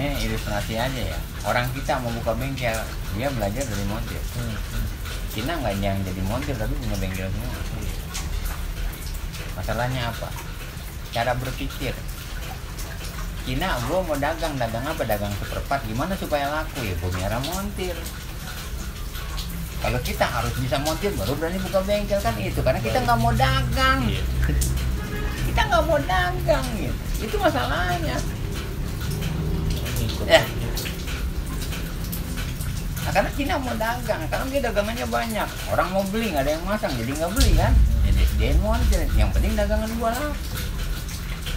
ini ilustrasi aja ya. Orang kita mau buka bengkel dia belajar dari montir Hmm. hmm. Cina nggak yang jadi montir tapi punya bengkel semua. Masalahnya apa? Cara berpikir. Cina gue mau dagang dagang apa? Dagang seperempat gimana supaya laku? Ya gue miara montir. Kalau kita harus bisa montir baru berani buka bengkel kan itu. Karena kita nggak mau dagang. Iya. kita nggak mau dagang gitu. Itu masalahnya. Ya. Nah, karena Cina mau dagang, karena dia dagangannya banyak. Orang mau beli, nggak ada yang masang, jadi nggak beli kan. Jadi dia montir, yang penting dagangan gua lah.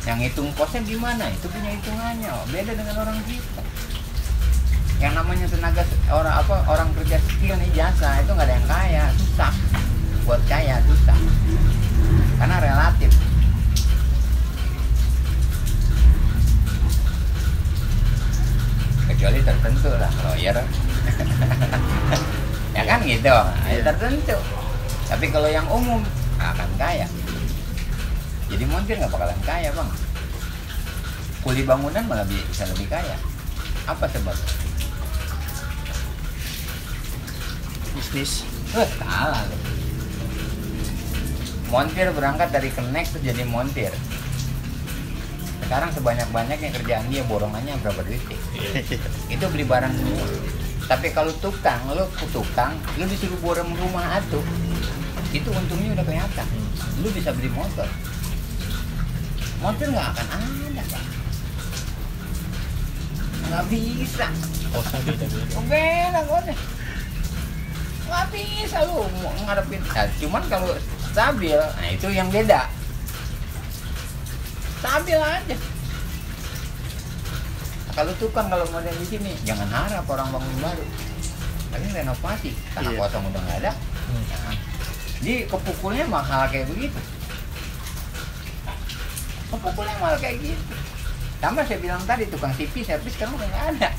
Yang hitung kosnya gimana? Itu punya hitungannya. Beda dengan orang kita. Yang namanya tenaga orang apa orang kerja skill nih jasa itu nggak ada yang kaya, susah. Buat kaya susah. Karena relatif. kecuali tertentu lah lawyer ya kan gitu ya, tertentu. Tapi kalau yang umum akan kaya. Jadi montir nggak bakalan kaya bang. Kuli bangunan malah bi- bisa lebih kaya. Apa sebab? Bisnis. Wah, salah montir berangkat dari kenek terus jadi montir sekarang sebanyak-banyaknya kerjaan dia borongannya berapa duit sih? itu beli barang semua. Tapi kalau tukang lo ke tukang lo disuruh borong rumah atuh itu untungnya udah kelihatan. Lu bisa beli motor. Motor nggak akan ada pak. Nggak bisa. Kosnya beda beda nggak bisa lu mau ngadepin. Nah, cuman kalau stabil nah itu yang beda. Stabil aja kalau tukang kalau model di sini jangan harap orang bangun baru. Tapi renovasi. Tanah Iya. kosong udah nggak ada. Hmm. Nah, jadi kepukulnya mahal kayak begitu. Kepukulnya mahal kayak gitu. Tambah saya bilang tadi tukang TV servis sekarang udah nggak ada.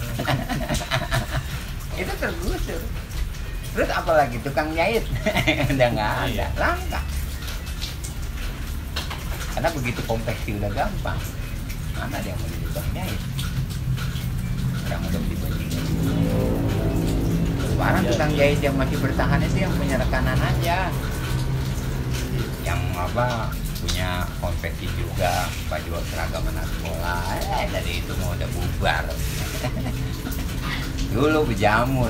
Itu tergusur. Terus apalagi tukang jahit? Udah nggak ada. Iya. langka. Karena begitu konveksi udah gampang. Mana yang mau jadi tukang jahit udah beli bajingan sekarang tukang jahit yang masih bertahan itu yang punya rekanan aja. Yang apa punya konveksi juga baju seragam anak sekolah. Eh dari itu mau udah bubar. Dulu berjamur